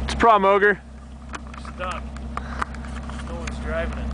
What's the problem, Ogre? Stuck. No one's driving it.